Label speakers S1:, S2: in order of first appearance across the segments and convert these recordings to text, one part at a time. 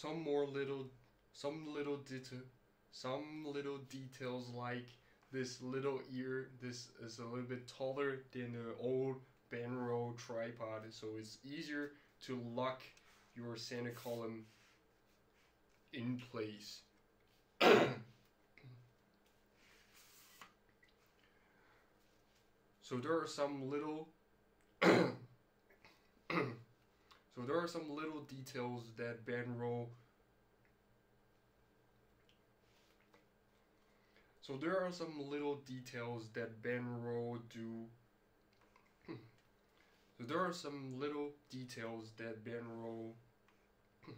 S1: some more little some little detail some little details like this little ear this is a little bit taller than the old Benro tripod so it's easier to lock your center column in place. So there are some little so there are some little details that Benro So there are some little details that Benro do. so there are some little details that Benro.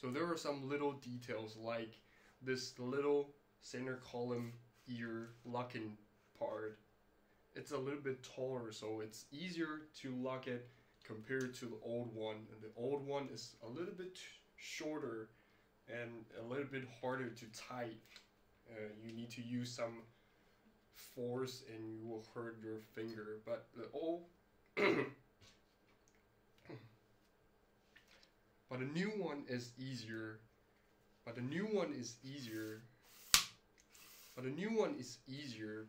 S1: so there are some little details like this little center column ear locking part. It's a little bit taller, so it's easier to lock it compared to the old one. And the old one is a little bit shorter and a little bit harder to tight. Uh, you need to use some force and you will hurt your finger. But the old, but the new one is easier. But the new one is easier. But the new one is easier.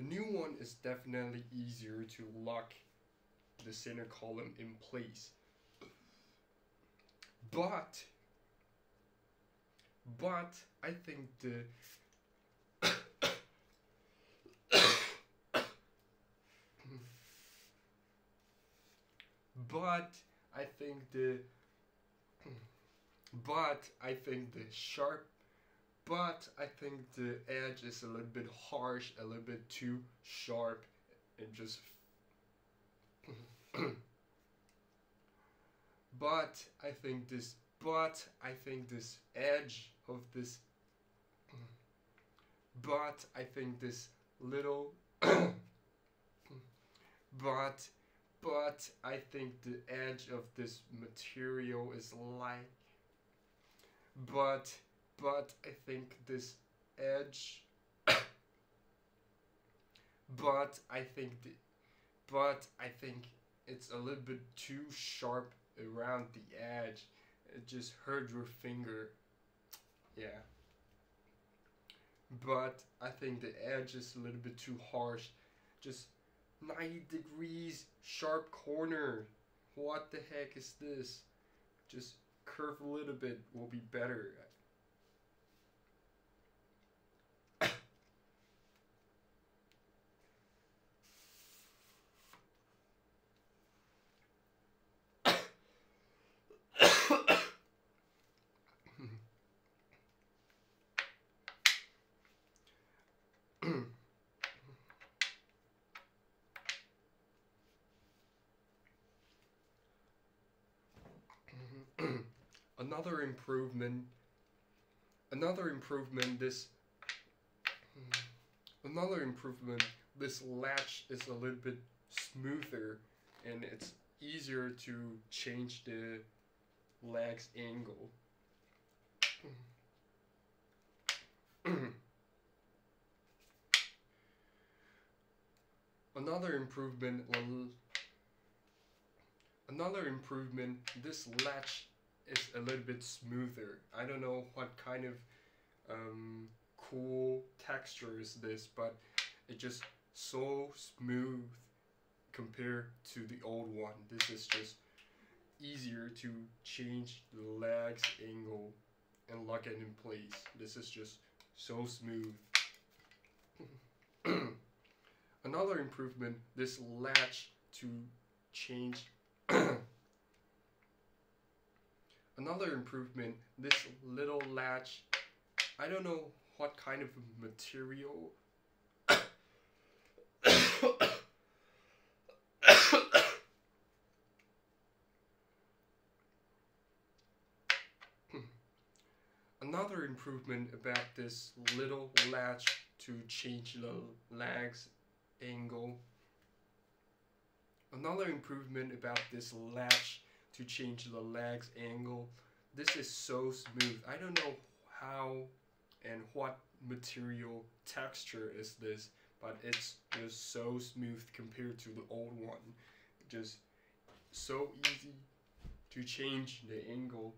S1: The new one is definitely easier to lock the center column in place. But but I think the but I think the but I think the sharp but I think the edge is a little bit harsh, a little bit too sharp and just but I think this but I think this edge of this but I think this little but but I think the edge of this material is like but but I think this edge but I think the, but I think it's a little bit too sharp around the edge. It just hurt your finger. Yeah. But I think the edge is a little bit too harsh. Just 90 degrees sharp corner. What the heck is this? Just curve a little bit will be better another improvement another improvement this hmm, another improvement this latch is a little bit smoother and it's easier to change the legs angle. Another improvement another improvement this latch is a little bit smoother. I don't know what kind of um, cool texture is this, but it just so smooth compared to the old one. This is just easier to change the legs angle and lock it in place. This is just so smooth. Another improvement, this latch to change Another improvement, this little latch, I don't know what kind of material. Another improvement about this little latch to change the legs angle. Another improvement about this latch to change the legs angle. This is so smooth. I don't know how and what material texture is this, but it's just so smooth compared to the old one. Just so easy to change the angle.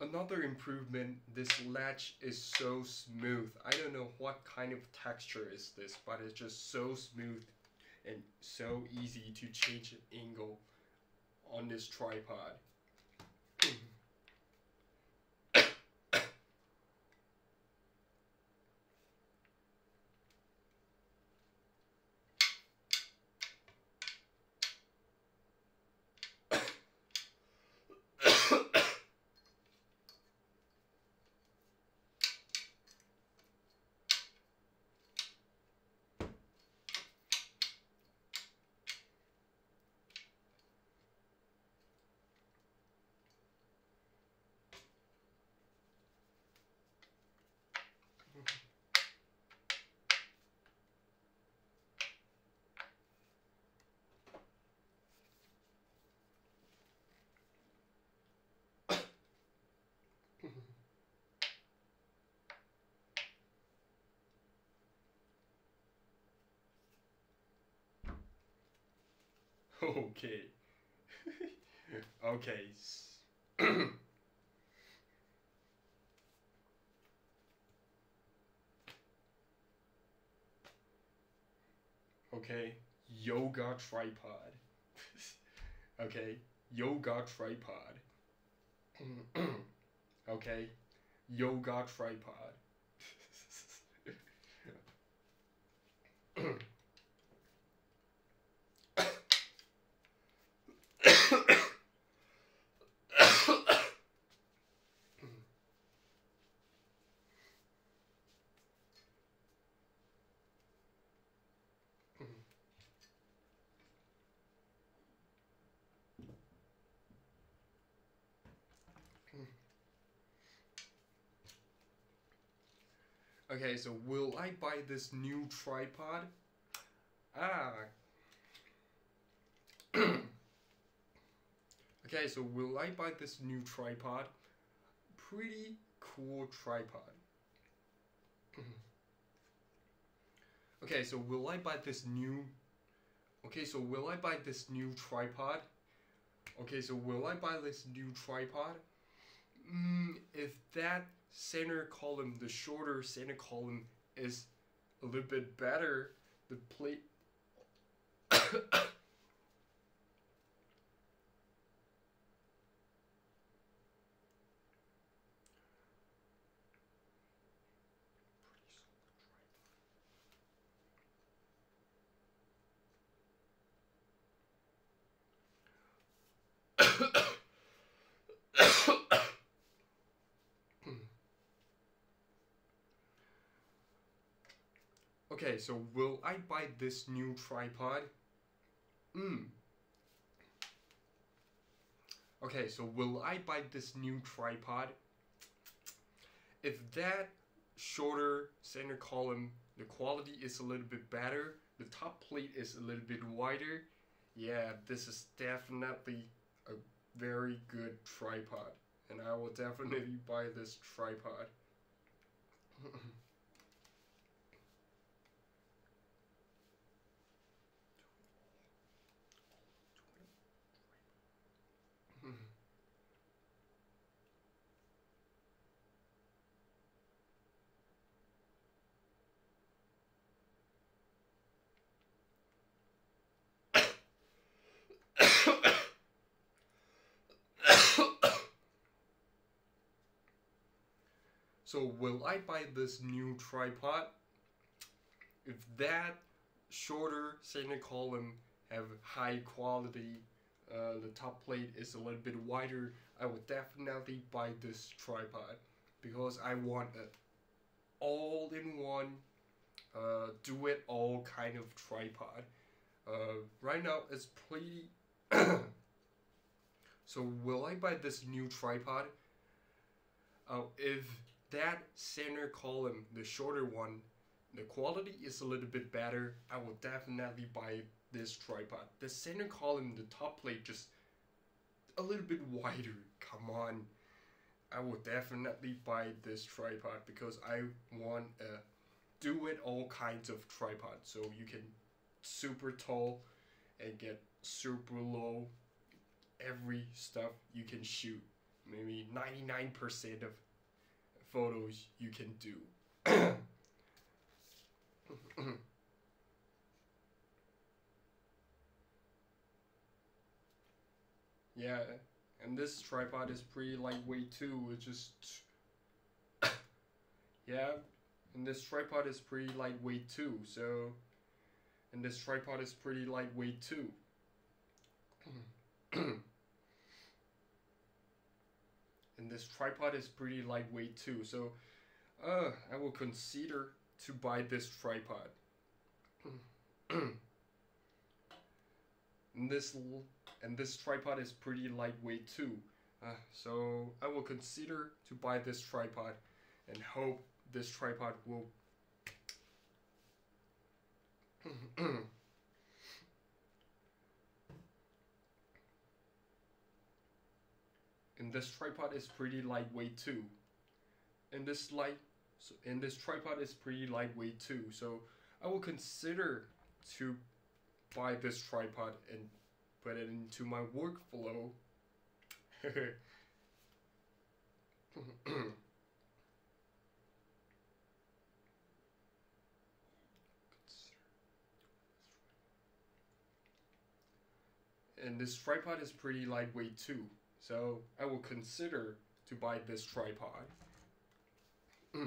S1: Another improvement, this latch is so smooth. I don't know what kind of texture is this, but it's just so smooth and so easy to change the angle on this tripod. Okay. okay. okay. Yoga tripod. okay. Yoga tripod. okay. Yoga tripod. Okay, so will I buy this new tripod? Ah. okay, so will I buy this new tripod? Pretty cool tripod. okay, so will I buy this new Okay, so will I buy this new tripod? Okay, so will I buy this new tripod? Mm, if that center column, the shorter center column is a little bit better. The plate Okay, so will I buy this new tripod? Hmm. Okay, so will I buy this new tripod? If that shorter center column, the quality is a little bit better, the top plate is a little bit wider, yeah, this is definitely a very good tripod. And I will definitely buy this tripod. So will I buy this new tripod? If that shorter center column have high quality, uh, the top plate is a little bit wider, I would definitely buy this tripod because I want an all-in-one, uh, do-it-all kind of tripod. Uh, right now it's pretty. so will I buy this new tripod? Uh, if that center column, the shorter one, the quality is a little bit better. I will definitely buy this tripod. The center column, the top plate, just a little bit wider. Come on. I will definitely buy this tripod because I want a do it all kinds of tripod so you can super tall and get super low every stuff you can shoot maybe 99% of photos you can do. Yeah and this tripod is pretty lightweight too it's just yeah and this tripod is pretty lightweight too so and this tripod is pretty lightweight too and this tripod is pretty lightweight too so uh I will consider to buy this tripod. And this and this tripod is pretty lightweight too uh, so I will consider to buy this tripod and hope this tripod will and this tripod is pretty lightweight too. And this light so, and this tripod is pretty lightweight too. So I will consider to buy this tripod and put it into my workflow. And this tripod is pretty lightweight too so I will consider to buy this tripod hmm.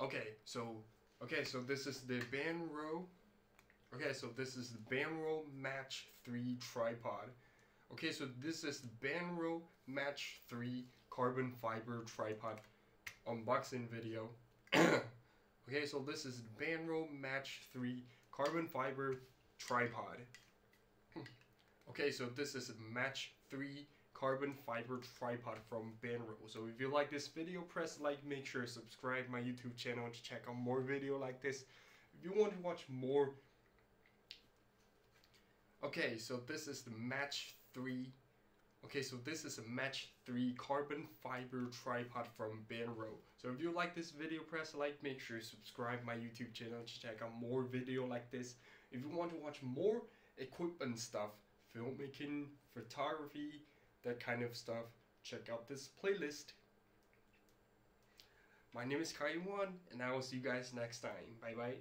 S1: Okay, so okay, so this is the Benro. Okay, so this is the Benro Mach 3 tripod. Okay, so this is the Benro Mach 3 carbon fiber tripod unboxing video. okay, so this is Benro Mach 3 carbon fiber tripod. okay, so this is Mach 3 carbon fiber tripod from Benro. So if you like this video, press like, make sure to subscribe my YouTube channel to check out more video like this. If you want to watch more... Okay, so this is the Mach 3... Okay, so this is a Mach 3 carbon fiber tripod from Benro. So if you like this video, press like, make sure to subscribe my YouTube channel to check out more video like this. If you want to watch more equipment stuff, filmmaking, photography, that kind of stuff, check out this playlist. My name is Kai Wan, and I will see you guys next time. Bye bye.